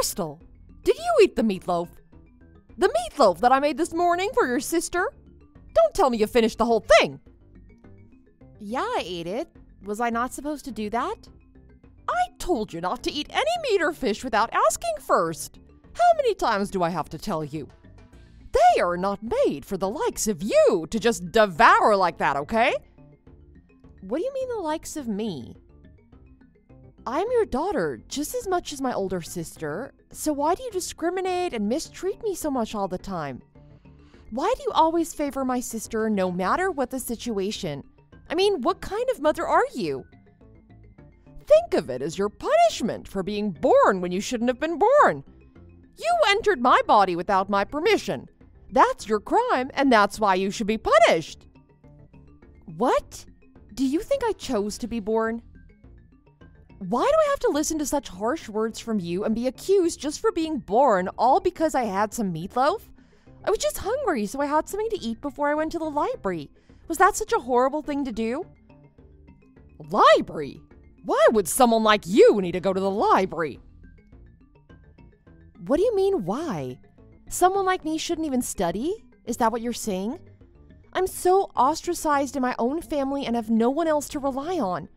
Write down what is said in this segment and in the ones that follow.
Crystal, did you eat the meatloaf? The meatloaf that I made this morning for your sister? Don't tell me you finished the whole thing. Yeah, I ate it. Was I not supposed to do that? I told you not to eat any meat or fish without asking first. How many times do I have to tell you? They are not made for the likes of you to just devour like that, okay? What do you mean the likes of me? I'm your daughter just as much as my older sister, so why do you discriminate and mistreat me so much all the time? Why do you always favor my sister no matter what the situation? I mean, what kind of mother are you? Think of it as your punishment for being born when you shouldn't have been born. You entered my body without my permission. That's your crime, and that's why you should be punished. What? Do you think I chose to be born? Why do I have to listen to such harsh words from you and be accused just for being born all because I had some meatloaf? I was just hungry, so I had something to eat before I went to the library. Was that such a horrible thing to do? Library? Why would someone like you need to go to the library? What do you mean, why? Someone like me shouldn't even study? Is that what you're saying? I'm so ostracized in my own family and have no one else to rely on.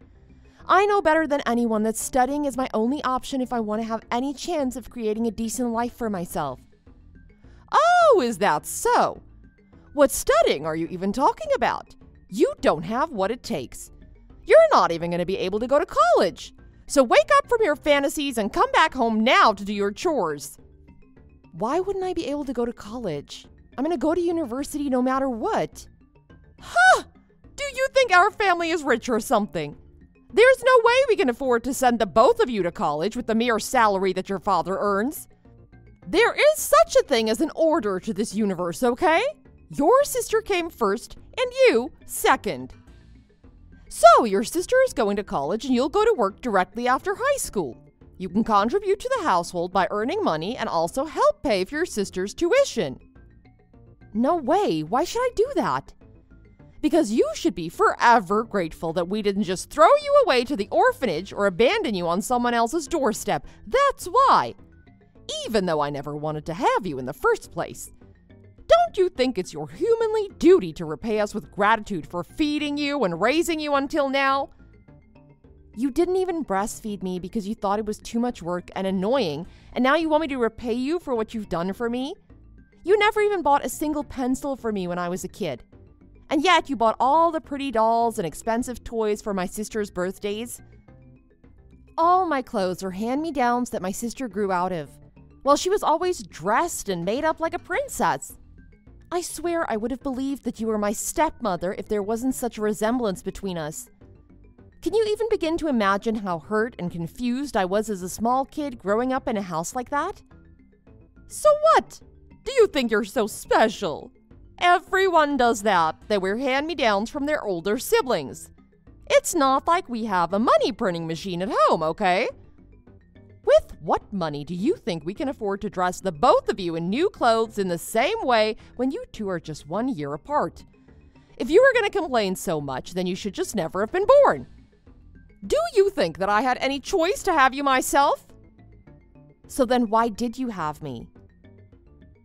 I know better than anyone that studying is my only option if I want to have any chance of creating a decent life for myself. Oh, is that so? What studying are you even talking about? You don't have what it takes. You're not even going to be able to go to college. So wake up from your fantasies and come back home now to do your chores. Why wouldn't I be able to go to college? I'm going to go to university no matter what. Huh! Do you think our family is rich or something? There's no way we can afford to send the both of you to college with the mere salary that your father earns. There is such a thing as an order to this universe, okay? Your sister came first, and you second. So, your sister is going to college, and you'll go to work directly after high school. You can contribute to the household by earning money and also help pay for your sister's tuition. No way. Why should I do that? Because you should be forever grateful that we didn't just throw you away to the orphanage or abandon you on someone else's doorstep. That's why. Even though I never wanted to have you in the first place. Don't you think it's your humanly duty to repay us with gratitude for feeding you and raising you until now? You didn't even breastfeed me because you thought it was too much work and annoying, and now you want me to repay you for what you've done for me? You never even bought a single pencil for me when I was a kid. And yet you bought all the pretty dolls and expensive toys for my sister's birthdays. All my clothes are hand me downs that my sister grew out of. Well, she was always dressed and made up like a princess. I swear I would have believed that you were my stepmother if there wasn't such a resemblance between us. Can you even begin to imagine how hurt and confused I was as a small kid growing up in a house like that? So what? Do you think you're so special? Everyone does that. They wear hand me downs from their older siblings. It's not like we have a money printing machine at home, okay? With what money do you think we can afford to dress the both of you in new clothes in the same way when you two are just one year apart? If you were going to complain so much, then you should just never have been born. Do you think that I had any choice to have you myself? So then why did you have me?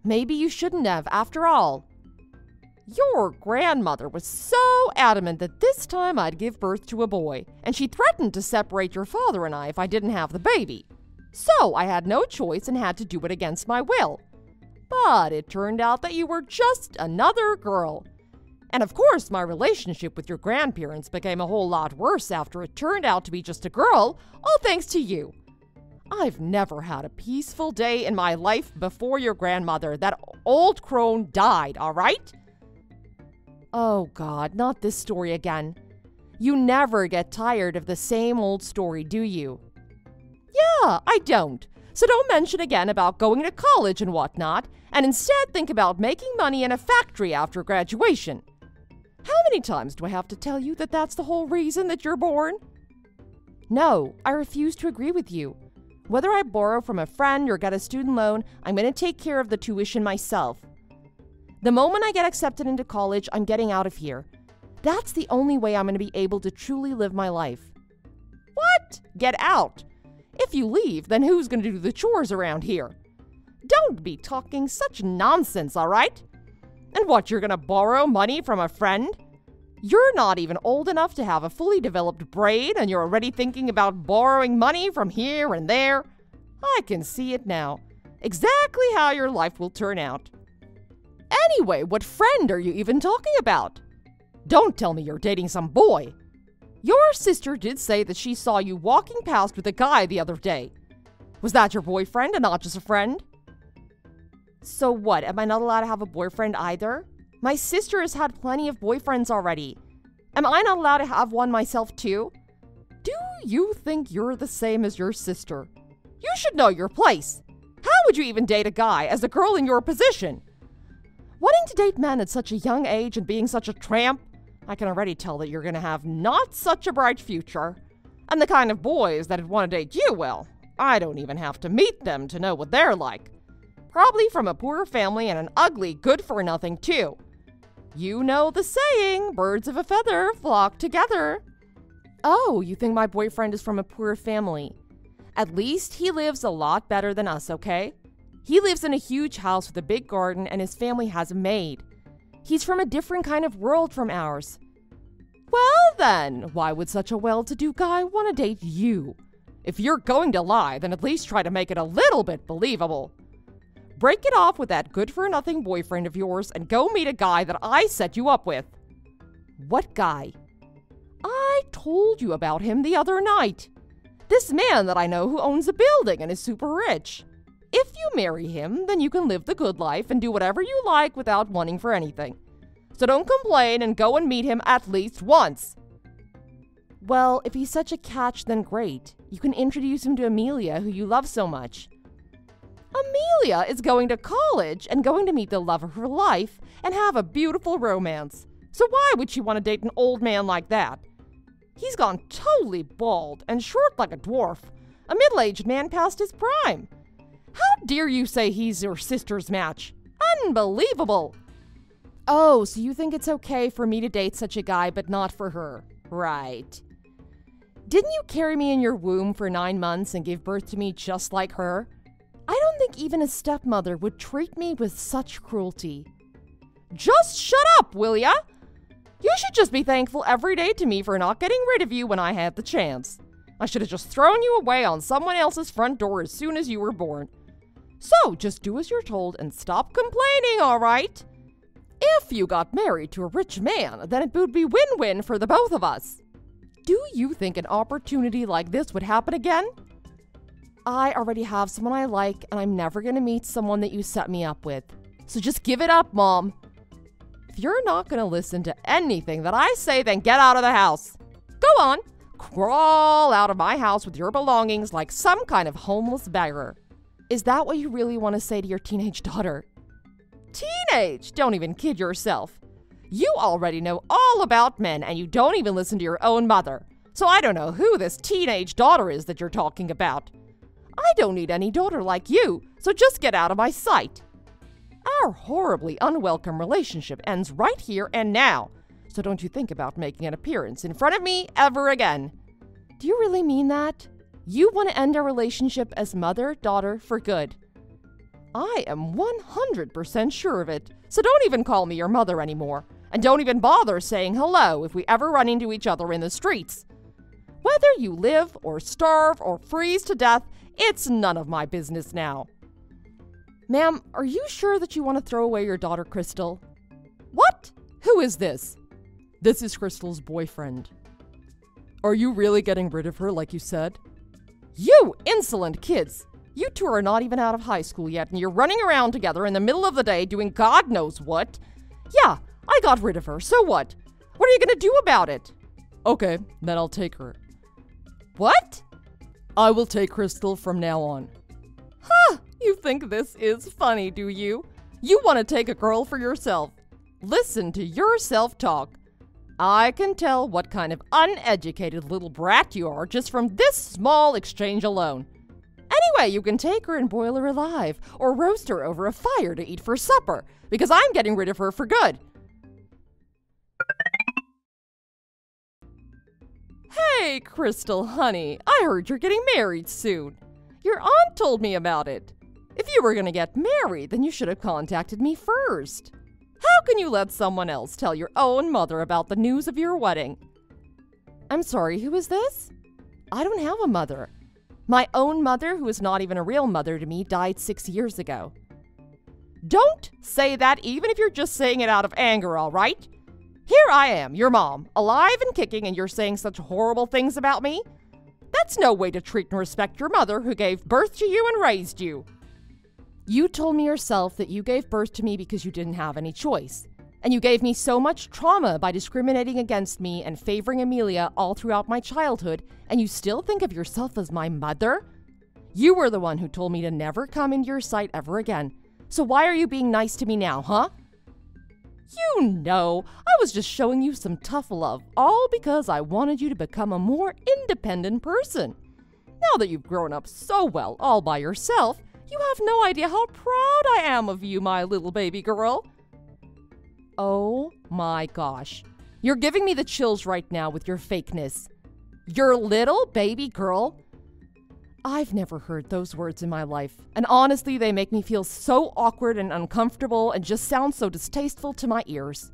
Maybe you shouldn't have, after all. Your grandmother was so adamant that this time I'd give birth to a boy, and she threatened to separate your father and I if I didn't have the baby. So I had no choice and had to do it against my will. But it turned out that you were just another girl. And of course, my relationship with your grandparents became a whole lot worse after it turned out to be just a girl, all thanks to you. I've never had a peaceful day in my life before your grandmother. That old crone died, all right? Oh, God, not this story again. You never get tired of the same old story, do you? Yeah, I don't. So don't mention again about going to college and whatnot, and instead think about making money in a factory after graduation. How many times do I have to tell you that that's the whole reason that you're born? No, I refuse to agree with you. Whether I borrow from a friend or get a student loan, I'm going to take care of the tuition myself. The moment I get accepted into college, I'm getting out of here. That's the only way I'm going to be able to truly live my life. What? Get out? If you leave, then who's going to do the chores around here? Don't be talking such nonsense, all right? And what, you're going to borrow money from a friend? You're not even old enough to have a fully developed brain, and you're already thinking about borrowing money from here and there. I can see it now. Exactly how your life will turn out. Anyway, what friend are you even talking about? Don't tell me you're dating some boy. Your sister did say that she saw you walking past with a guy the other day. Was that your boyfriend and not just a friend? So what? Am I not allowed to have a boyfriend either? My sister has had plenty of boyfriends already. Am I not allowed to have one myself too? Do you think you're the same as your sister? You should know your place. How would you even date a guy as a girl in your position? Wanting to date men at such a young age and being such a tramp, I can already tell that you're going to have not such a bright future. And the kind of boys that'd want to date you, well, I don't even have to meet them to know what they're like. Probably from a poor family and an ugly, good for nothing, too. You know the saying birds of a feather flock together. Oh, you think my boyfriend is from a poor family? At least he lives a lot better than us, okay? He lives in a huge house with a big garden and his family has a maid. He's from a different kind of world from ours. Well, then, why would such a well to do guy want to date you? If you're going to lie, then at least try to make it a little bit believable. Break it off with that good for nothing boyfriend of yours and go meet a guy that I set you up with. What guy? I told you about him the other night. This man that I know who owns a building and is super rich. If you marry him, then you can live the good life and do whatever you like without wanting for anything. So don't complain and go and meet him at least once. Well, if he's such a catch, then great. You can introduce him to Amelia, who you love so much. Amelia is going to college and going to meet the love of her life and have a beautiful romance. So why would she want to date an old man like that? He's gone totally bald and short like a dwarf, a middle aged man past his prime. How dare you say he's your sister's match? Unbelievable! Oh, so you think it's okay for me to date such a guy, but not for her? Right. Didn't you carry me in your womb for nine months and give birth to me just like her? I don't think even a stepmother would treat me with such cruelty. Just shut up, will ya? You should just be thankful every day to me for not getting rid of you when I had the chance. I should have just thrown you away on someone else's front door as soon as you were born. So just do as you're told and stop complaining, all right? If you got married to a rich man, then it would be win win for the both of us. Do you think an opportunity like this would happen again? I already have someone I like, and I'm never gonna meet someone that you set me up with. So just give it up, Mom. If you're not gonna listen to anything that I say, then get out of the house. Go on, crawl out of my house with your belongings like some kind of homeless beggar. Is that what you really want to say to your teenage daughter? Teenage? Don't even kid yourself. You already know all about men, and you don't even listen to your own mother. So I don't know who this teenage daughter is that you're talking about. I don't need any daughter like you, so just get out of my sight. Our horribly unwelcome relationship ends right here and now, so don't you think about making an appearance in front of me ever again. Do you really mean that? You want to end our relationship as mother daughter for good? I am 100% sure of it, so don't even call me your mother anymore, and don't even bother saying hello if we ever run into each other in the streets. Whether you live or starve or freeze to death, it's none of my business now. Ma'am, are you sure that you want to throw away your daughter, Crystal? What? Who is this? This is Crystal's boyfriend. Are you really getting rid of her like you said? You insolent kids! You two are not even out of high school yet, and you're running around together in the middle of the day doing God knows what. Yeah, I got rid of her, so what? What are you gonna do about it? Okay, then I'll take her. What? I will take Crystal from now on. Huh, you think this is funny, do you? You want to take a girl for yourself. Listen to your self talk. I can tell what kind of uneducated little brat you are just from this small exchange alone. Anyway, you can take her and boil her alive, or roast her over a fire to eat for supper, because I'm getting rid of her for good. Hey, Crystal, honey, I heard you're getting married soon. Your aunt told me about it. If you were going to get married, then you should have contacted me first. How can you let someone else tell your own mother about the news of your wedding? I'm sorry, who is this? I don't have a mother. My own mother, who is not even a real mother to me, died six years ago. Don't say that even if you're just saying it out of anger, all right? Here I am, your mom, alive and kicking, and you're saying such horrible things about me? That's no way to treat and respect your mother who gave birth to you and raised you. You told me yourself that you gave birth to me because you didn't have any choice. And you gave me so much trauma by discriminating against me and favoring Amelia all throughout my childhood, and you still think of yourself as my mother? You were the one who told me to never come into your sight ever again. So why are you being nice to me now, huh? You know, I was just showing you some tough love, all because I wanted you to become a more independent person. Now that you've grown up so well all by yourself, you have no idea how proud I am of you, my little baby girl. Oh my gosh. You're giving me the chills right now with your fakeness. Your little baby girl? I've never heard those words in my life, and honestly, they make me feel so awkward and uncomfortable and just sound so distasteful to my ears.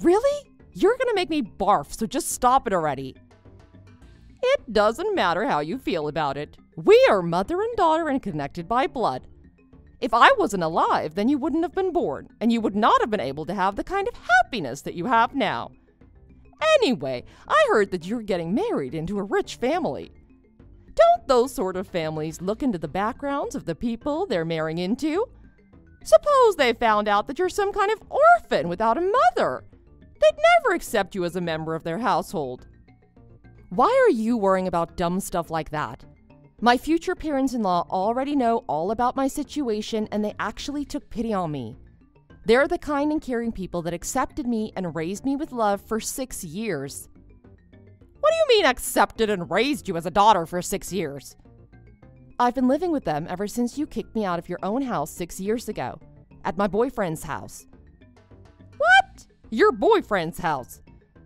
Really? You're gonna make me barf, so just stop it already. It doesn't matter how you feel about it. We are mother and daughter and connected by blood. If I wasn't alive, then you wouldn't have been born, and you would not have been able to have the kind of happiness that you have now. Anyway, I heard that you're getting married into a rich family. Don't those sort of families look into the backgrounds of the people they're marrying into? Suppose they found out that you're some kind of orphan without a mother. They'd never accept you as a member of their household. Why are you worrying about dumb stuff like that? My future parents in law already know all about my situation and they actually took pity on me. They're the kind and caring people that accepted me and raised me with love for six years. What do you mean accepted and raised you as a daughter for six years? I've been living with them ever since you kicked me out of your own house six years ago, at my boyfriend's house. What? Your boyfriend's house?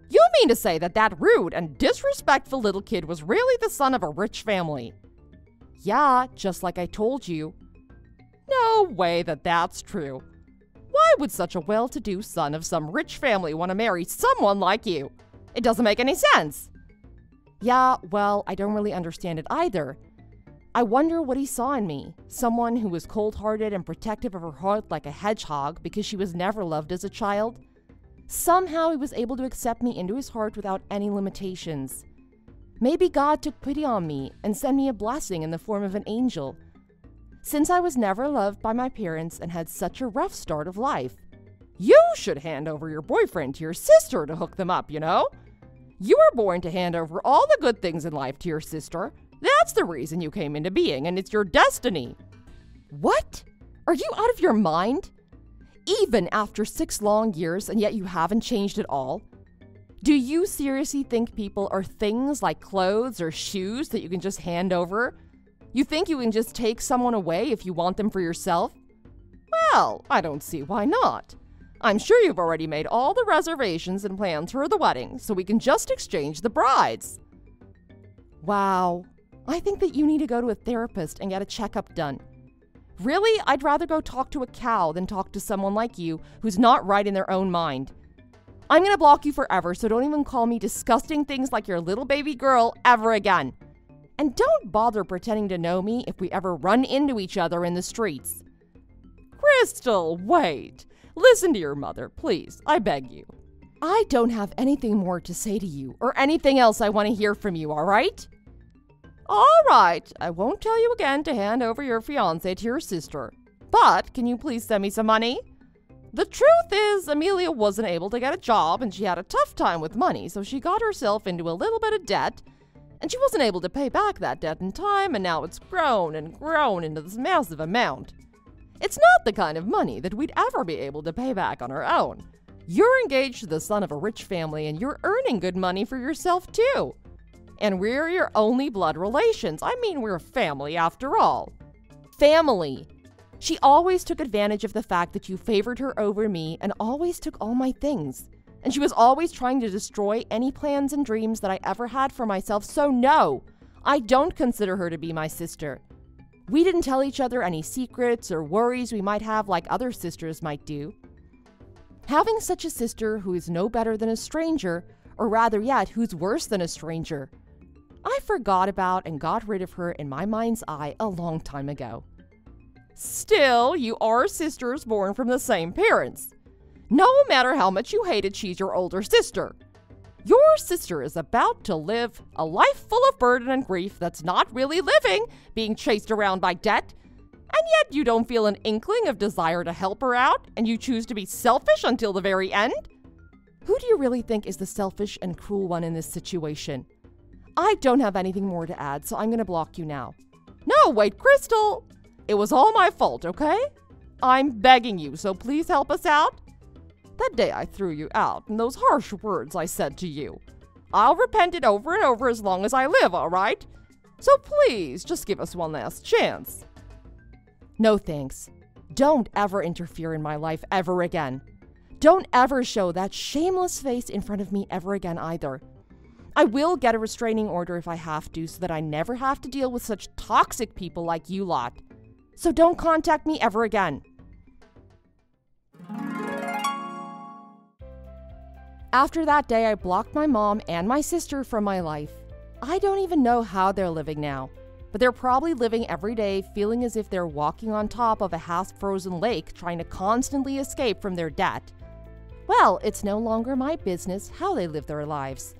You mean to say that that rude and disrespectful little kid was really the son of a rich family? Yeah, just like I told you. No way that that's true. Why would such a well to do son of some rich family want to marry someone like you? It doesn't make any sense. Yeah, well, I don't really understand it either. I wonder what he saw in me someone who was cold hearted and protective of her heart like a hedgehog because she was never loved as a child. Somehow he was able to accept me into his heart without any limitations. Maybe God took pity on me and sent me a blessing in the form of an angel. Since I was never loved by my parents and had such a rough start of life, you should hand over your boyfriend to your sister to hook them up, you know? You were born to hand over all the good things in life to your sister. That's the reason you came into being, and it's your destiny. What? Are you out of your mind? Even after six long years, and yet you haven't changed at all? Do you seriously think people are things like clothes or shoes that you can just hand over? You think you can just take someone away if you want them for yourself? Well, I don't see why not. I'm sure you've already made all the reservations and plans for the wedding, so we can just exchange the brides. Wow. I think that you need to go to a therapist and get a checkup done. Really, I'd rather go talk to a cow than talk to someone like you who's not right in their own mind. I'm gonna block you forever, so don't even call me disgusting things like your little baby girl ever again. And don't bother pretending to know me if we ever run into each other in the streets. Crystal, wait. Listen to your mother, please. I beg you. I don't have anything more to say to you, or anything else I want to hear from you, all right? All right. I won't tell you again to hand over your fiance to your sister. But can you please send me some money? The truth is, Amelia wasn't able to get a job and she had a tough time with money, so she got herself into a little bit of debt. And she wasn't able to pay back that debt in time, and now it's grown and grown into this massive amount. It's not the kind of money that we'd ever be able to pay back on our own. You're engaged to the son of a rich family, and you're earning good money for yourself, too. And we're your only blood relations. I mean, we're a family after all. Family. She always took advantage of the fact that you favored her over me and always took all my things. and she was always trying to destroy any plans and dreams that I ever had for myself, so no, I don't consider her to be my sister. We didn't tell each other any secrets or worries we might have like other sisters might do. Having such a sister who is no better than a stranger, or rather yet, who's worse than a stranger, I forgot about and got rid of her in my mind's eye a long time ago. Still, you are sisters born from the same parents. No matter how much you hated, she's your older sister. Your sister is about to live a life full of burden and grief that's not really living, being chased around by debt, and yet you don't feel an inkling of desire to help her out, and you choose to be selfish until the very end? Who do you really think is the selfish and cruel one in this situation? I don't have anything more to add, so I'm to block you now. No, wait, Crystal! It was all my fault, okay? I'm begging you, so please help us out. That day I threw you out, and those harsh words I said to you. I'll repent it over and over as long as I live, all right? So please, just give us one last chance. No thanks. Don't ever interfere in my life ever again. Don't ever show that shameless face in front of me ever again either. I will get a restraining order if I have to so that I never have to deal with such toxic people like you lot. So don't contact me ever again. After that day, I blocked my mom and my sister from my life. I don't even know how they're living now, but they're probably living every day feeling as if they're walking on top of a half frozen lake trying to constantly escape from their debt. Well, it's no longer my business how they live their lives.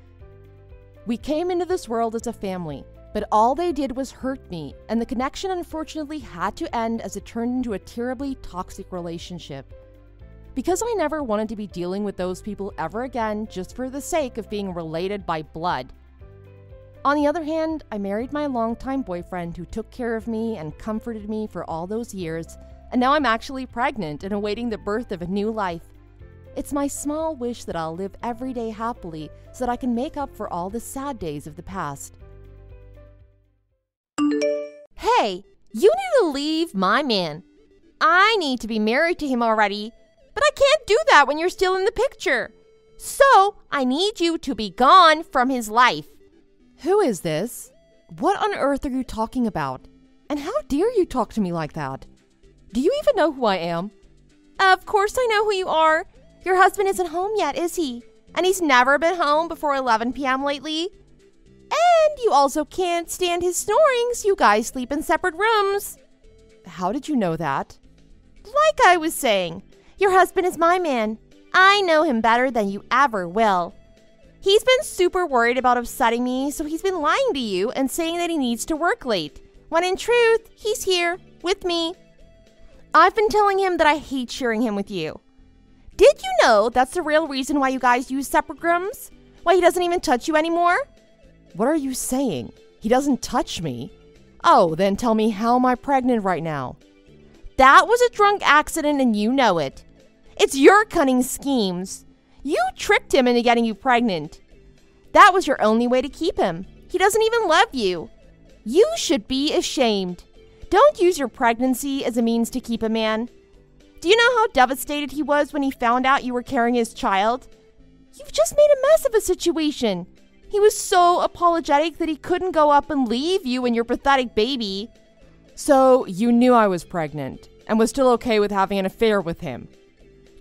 We came into this world as a family, but all they did was hurt me, and the connection unfortunately had to end as it turned into a terribly toxic relationship because I never wanted to be dealing with those people ever again just for the sake of being related by blood. On the other hand, I married my longtime boyfriend who took care of me and comforted me for all those years, and now I'm actually pregnant and awaiting the birth of a new life. It's my small wish that I'll live every day happily so that I can make up for all the sad days of the past. Hey, you need to leave my man. I need to be married to him already. But I can't do that when you're still in the picture. So I need you to be gone from his life. Who is this? What on earth are you talking about? And how dare you talk to me like that? Do you even know who I am? Of course I know who you are. Your husband isn't home yet, is he? And he's never been home before 11 p.m. lately. And you also can't stand his snoring, so you guys sleep in separate rooms. How did you know that? Like I was saying, your husband is my man. I know him better than you ever will. He's been super worried about upsetting me, so he's been lying to you and saying that he needs to work late, when in truth, he's here with me. I've been telling him that I hate sharing him with you. Did you know that's the real reason why you guys use separate rooms? Why he doesn't even touch you anymore? What are you saying? He doesn't touch me? Oh, then tell me how am I pregnant right now? That was a drunk accident and you know it. It's your cunning schemes. You tricked him into getting you pregnant. That was your only way to keep him. He doesn't even love you. You should be ashamed. Don't use your pregnancy as a means to keep a man. Do you know how devastated he was when he found out you were carrying his child? You've just made a mess of a situation. He was so apologetic that he couldn't go up and leave you and your pathetic baby. So you knew I was pregnant and was still okay with having an affair with him.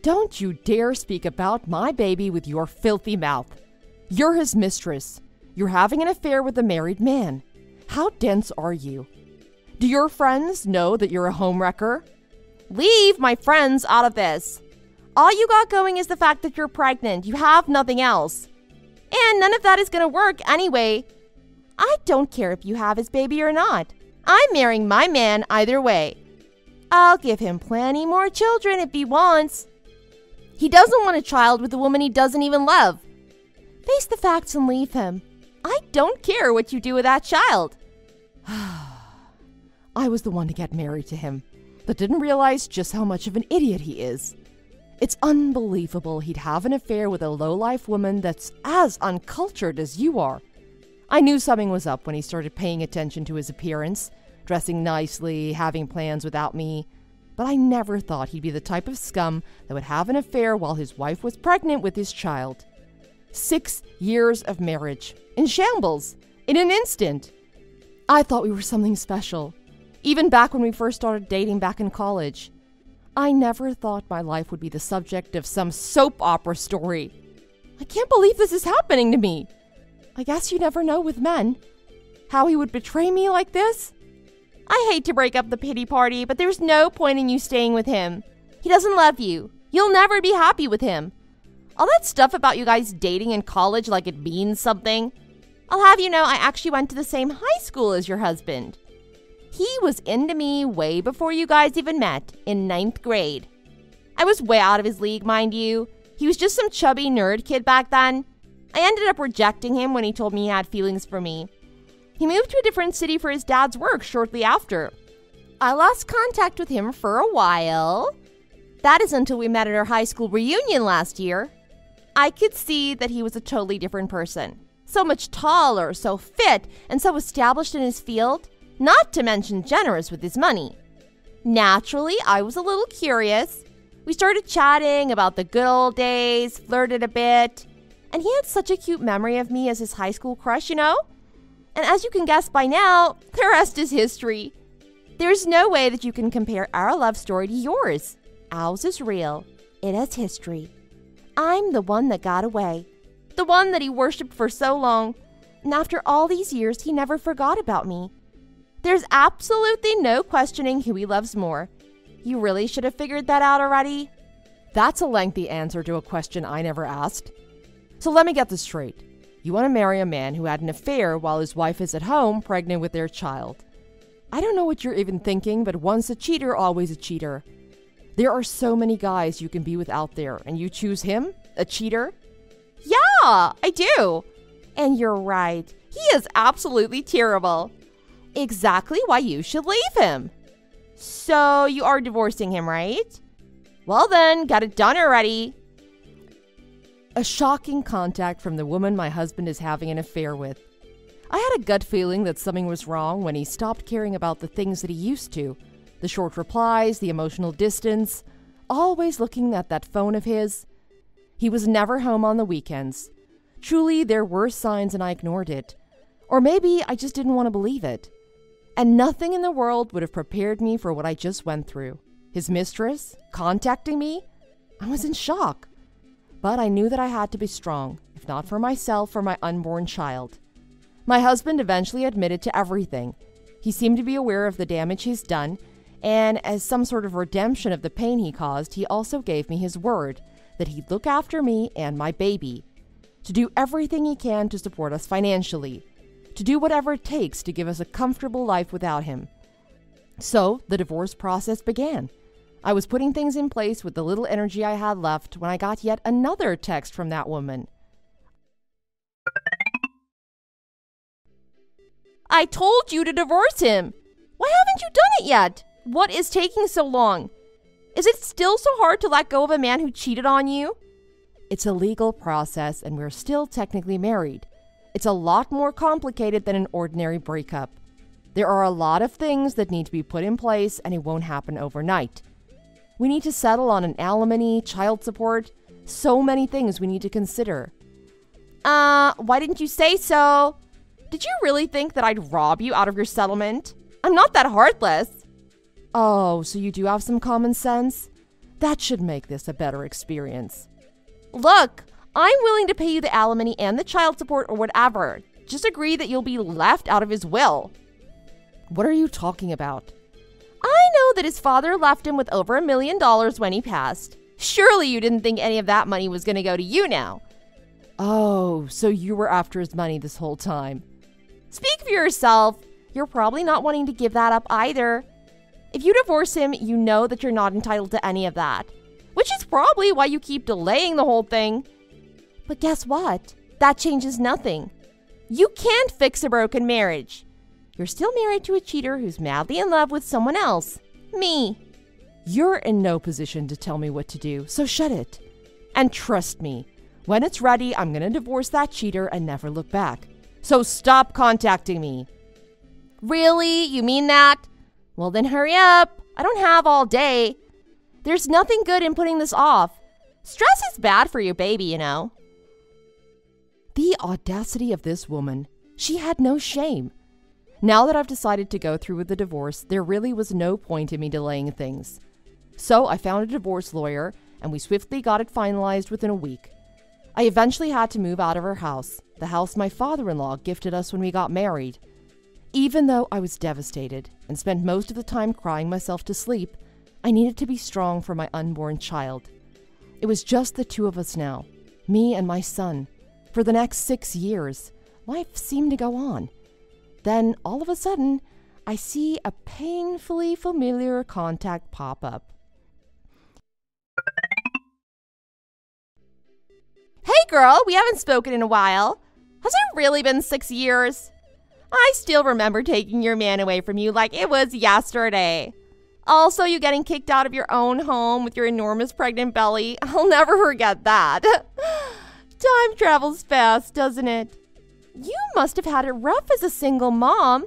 Don't you dare speak about my baby with your filthy mouth. You're his mistress. You're having an affair with a married man. How dense are you? Do your friends know that you're a homewrecker? Leave my friends out of this. All you got going is the fact that you're pregnant. You have nothing else. And none of that is to work anyway. I don't care if you have his baby or not. I'm marrying my man either way. I'll give him plenty more children if he wants. He doesn't want a child with a woman he doesn't even love. Face the facts and leave him. I don't care what you do with that child. I was the one to get married to him, but didn't realize just how much of an idiot he is. It's unbelievable he'd have an affair with a low-life woman that's as uncultured as you are. I knew something was up when he started paying attention to his appearance, dressing nicely, having plans without me. but I never thought he'd be the type of scum that would have an affair while his wife was pregnant with his child. Six years of marriage, in shambles, in an instant. I thought we were something special, even back when we first started dating back in college. I never thought my life would be the subject of some soap opera story. I can't believe this is happening to me. I guess you never know with men. How he would betray me like this? I hate to break up the pity party, but there's no point in you staying with him. He doesn't love you. You'll never be happy with him. All that stuff about you guys dating in college like it means something. I'll have you know I actually went to the same high school as your husband. He was into me way before you guys even met, in ninth grade. I was way out of his league, mind you. He was just some chubby nerd kid back then. I ended up rejecting him when he told me he had feelings for me. He moved to a different city for his dad's work shortly after. I lost contact with him for a while. That is until we met at our high school reunion last year. I could see that he was a totally different person. So much taller, so fit, and so established in his field, not to mention generous with his money. Naturally, I was a little curious. We started chatting about the good old days, flirted a bit, and he had such a cute memory of me as his high school crush, you know? And as you can guess by now, the rest is history. There's no way that you can compare our love story to yours. Ours is real, it has history. I'm the one that got away, the one that he worshipped for so long. And after all these years, he never forgot about me. There's absolutely no questioning who he loves more. You really should have figured that out already. That's a lengthy answer to a question I never asked. So let me get this straight. You want to marry a man who had an affair while his wife is at home pregnant with their child. I don't know what you're even thinking, but once a cheater, always a cheater. There are so many guys you can be with out there, and you choose him? A cheater? Yeah, I do. And you're right. He is absolutely terrible. Exactly why you should leave him. So you are divorcing him, right? Well, then, got it done already. A shocking contact from the woman my husband is having an affair with. I had a gut feeling that something was wrong when he stopped caring about the things that he used to the short replies, the emotional distance, always looking at that phone of his. He was never home on the weekends. Truly, there were signs and I ignored it. Or maybe I just didn't want to believe it. And nothing in the world would have prepared me for what I just went through. His mistress contacting me? I was in shock. But I knew that I had to be strong, if not for myself, for my unborn child. My husband eventually admitted to everything. He seemed to be aware of the damage he's done, and as some sort of redemption of the pain he caused, he also gave me his word that he'd look after me and my baby, to do everything he can to support us financially, to do whatever it takes to give us a comfortable life without him. So the divorce process began. I was putting things in place with the little energy I had left when I got yet another text from that woman. I told you to divorce him. Why haven't you done it yet? What is taking so long? Is it still so hard to let go of a man who cheated on you? It's a legal process, and we're still technically married. It's a lot more complicated than an ordinary breakup. There are a lot of things that need to be put in place, and it won't happen overnight. We need to settle on an alimony, child support, so many things we need to consider. Uh, why didn't you say so? Did you really think that I'd rob you out of your settlement? I'm not that heartless. Oh, so you do have some common sense? That should make this a better experience. Look, I'm willing to pay you the alimony and the child support or whatever. Just agree that you'll be left out of his will. What are you talking about? I know that his father left him with over a million dollars when he passed. Surely you didn't think any of that money was going to go to you now. Oh, so you were after his money this whole time. Speak for yourself. You're probably not wanting to give that up either. If you divorce him, you know that you're not entitled to any of that, which is probably why you keep delaying the whole thing. But guess what? That changes nothing. You can't fix a broken marriage. You're still married to a cheater who's madly in love with someone else. Me. You're in no position to tell me what to do, so shut it. And trust me, when it's ready, I'm gonna divorce that cheater and never look back. So stop contacting me. Really? You mean that? Well, then hurry up. I don't have all day. There's nothing good in putting this off. Stress is bad for your baby, you know. Audacity of this woman. She had no shame. Now that I've decided to go through with the divorce, there really was no point in me delaying things. So I found a divorce lawyer, and we swiftly got it finalized within a week. I eventually had to move out of her house, the house my father in law gifted us when we got married. Even though I was devastated and spent most of the time crying myself to sleep, I needed to be strong for my unborn child. It was just the two of us now, me and my son. For the next six years, life seemed to go on. Then, all of a sudden, I see a painfully familiar contact pop up. Hey girl, we haven't spoken in a while. Has it really been six years? I still remember taking your man away from you like it was yesterday. Also, you getting kicked out of your own home with your enormous pregnant belly. I'll never forget that. Time travels fast, doesn't it? You must have had it rough as a single mom.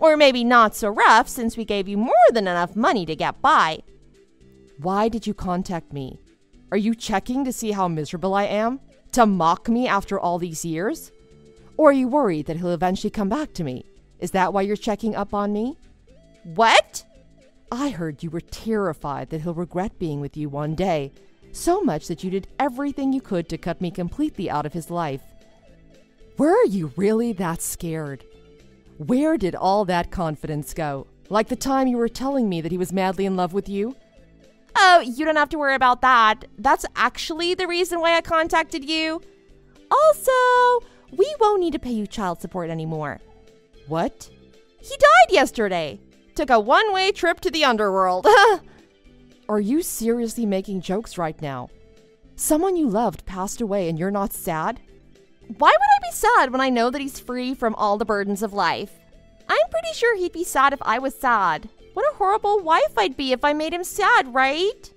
Or maybe not so rough since we gave you more than enough money to get by. Why did you contact me? Are you checking to see how miserable I am? To mock me after all these years? Or are you worried that he'll eventually come back to me? Is that why you're checking up on me? What? I heard you were terrified that he'll regret being with you one day, so much that you did everything you could to cut me completely out of his life. Were you really that scared? Where did all that confidence go? Like the time you were telling me that he was madly in love with you? Oh, you don't have to worry about that. That's actually the reason why I contacted you. Also, we won't need to pay you child support anymore. What? He died yesterday. Took a one way trip to the underworld. Are you seriously making jokes right now? Someone you loved passed away and you're not sad? Why would I be sad when I know that he's free from all the burdens of life? I'm pretty sure he'd be sad if I was sad. What a horrible wife I'd be if I made him sad, right?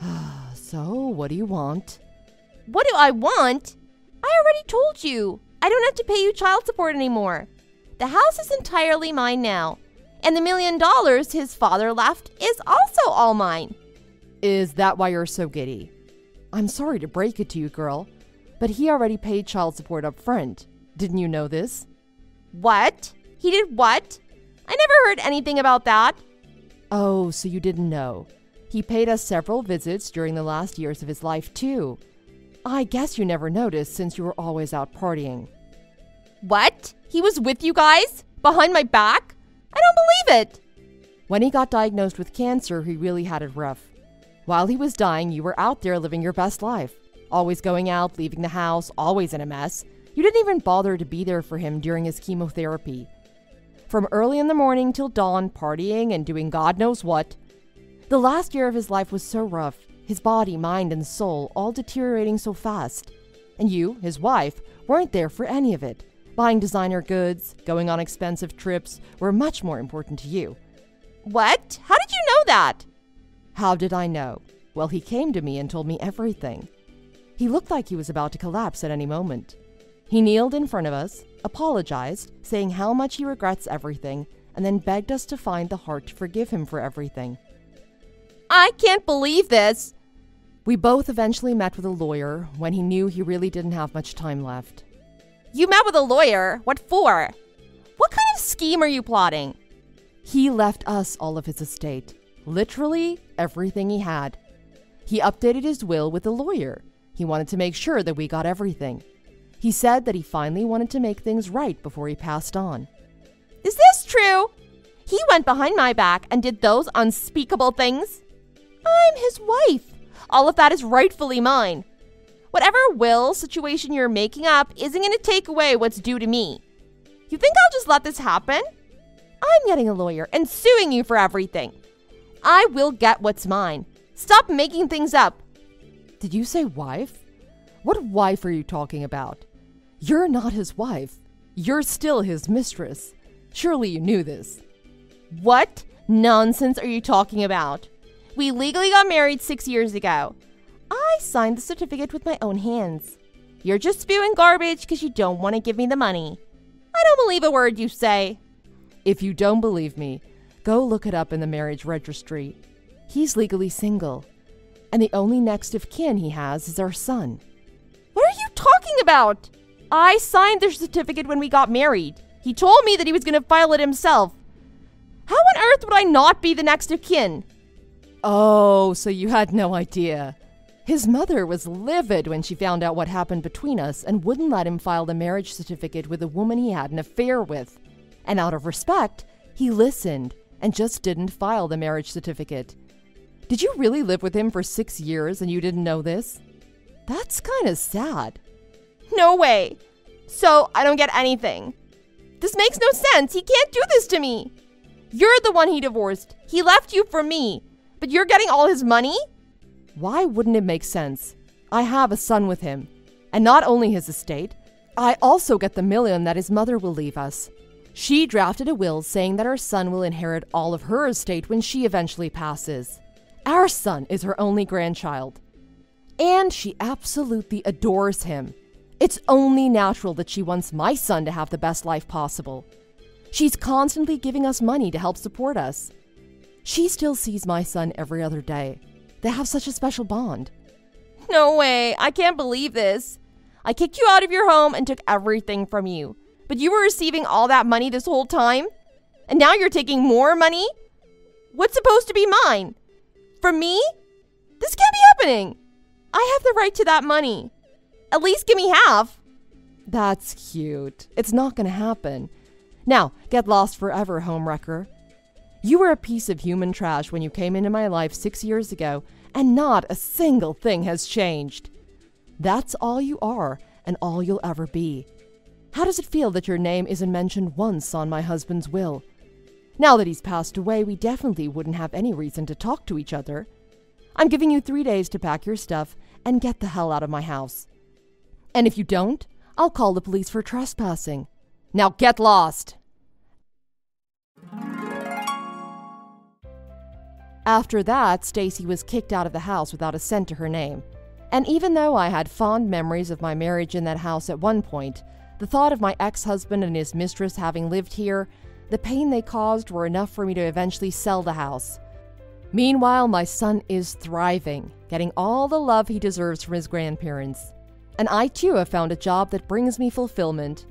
so, what do you want? What do I want? I already told you. I don't have to pay you child support anymore. The house is entirely mine now. And the million dollars his father left is also all mine. Is that why you're so giddy? I'm sorry to break it to you, girl, but he already paid child support up front. Didn't you know this? What? He did what? I never heard anything about that. Oh, so you didn't know. He paid us several visits during the last years of his life, too. I guess you never noticed since you were always out partying. What? He was with you guys? Behind my back? I don't believe it. When he got diagnosed with cancer, he really had it rough. While he was dying, you were out there living your best life. Always going out, leaving the house, always in a mess. You didn't even bother to be there for him during his chemotherapy. From early in the morning till dawn, partying and doing God knows what. The last year of his life was so rough, his body, mind, and soul all deteriorating so fast. And you, his wife, weren't there for any of it. Buying designer goods, going on expensive trips were much more important to you. What? How did you know that? How did I know? Well, he came to me and told me everything. He looked like he was about to collapse at any moment. He kneeled in front of us, apologized, saying how much he regrets everything, and then begged us to find the heart to forgive him for everything. I can't believe this. We both eventually met with a lawyer when he knew he really didn't have much time left. You met with a lawyer? What for? What kind of scheme are you plotting? He left us all of his estate, literally everything he had. He updated his will with a lawyer. He wanted to make sure that we got everything. He said that he finally wanted to make things right before he passed on. Is this true? He went behind my back and did those unspeakable things? I'm his wife. All of that is rightfully mine. Whatever will situation you're making up isn't going to take away what's due to me. You think I'll just let this happen? I'm getting a lawyer and suing you for everything. I will get what's mine. Stop making things up. Did you say wife? What wife are you talking about? You're not his wife. You're still his mistress. Surely you knew this. What nonsense are you talking about? We legally got married six years ago. I signed the certificate with my own hands. You're just spewing garbage because you don't want to give me the money. I don't believe a word you say. If you don't believe me, Go look it up in the marriage registry. He's legally single, and the only next of kin he has is our son. What are you talking about? I signed the certificate when we got married. He told me that he was going to file it himself. How on earth would I not be the next of kin? Oh, so you had no idea. His mother was livid when she found out what happened between us and wouldn't let him file the marriage certificate with a woman he had an affair with. And out of respect, he listened and just didn't file the marriage certificate. Did you really live with him for six years and you didn't know this? That's kind of sad. No way. So I don't get anything. This makes no sense. He can't do this to me. You're the one he divorced. He left you for me. But you're getting all his money? Why wouldn't it make sense? I have a son with him, and not only his estate, I also get the million that his mother will leave us. She drafted a will saying that our son will inherit all of her estate when she eventually passes. Our son is her only grandchild. And she absolutely adores him. It's only natural that she wants my son to have the best life possible. She's constantly giving us money to help support us. She still sees my son every other day. They have such a special bond. No way. I can't believe this. I kicked you out of your home and took everything from you. But you were receiving all that money this whole time? And now you're taking more money? What's supposed to be mine? From me? This can't be happening. I have the right to that money. At least give me half. That's cute. It's not going to happen. Now, get lost forever, homewrecker. You were a piece of human trash when you came into my life six years ago, and not a single thing has changed. That's all you are, and all you'll ever be. How does it feel that your name isn't mentioned once on my husband's will? Now that he's passed away, we definitely wouldn't have any reason to talk to each other. I'm giving you three days to pack your stuff and get the hell out of my house. And if you don't, I'll call the police for trespassing. Now get lost! After that, Stacy was kicked out of the house without a cent to her name. And even though I had fond memories of my marriage in that house at one point, the thought of my ex husband and his mistress having lived here, the pain they caused were enough for me to eventually sell the house. Meanwhile, my son is thriving, getting all the love he deserves from his grandparents. And I too have found a job that brings me fulfillment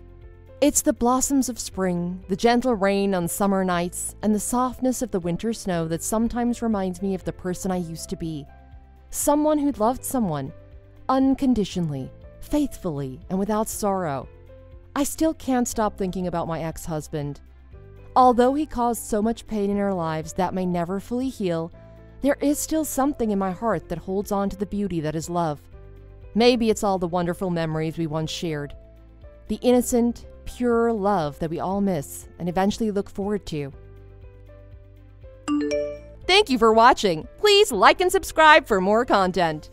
it's the blossoms of spring, the gentle rain on summer nights, and the softness of the winter snow that sometimes reminds me of the person I used to be. Someone who loved someone, unconditionally, faithfully, and without sorrow. I still can't stop thinking about my ex husband. Although he caused so much pain in our lives that may never fully heal, there is still something in my heart that holds on to the beauty that is love. Maybe it's all the wonderful memories we once shared. The innocent, pure love that we all miss and eventually look forward to. Thank you for watching. Please like and subscribe for more content.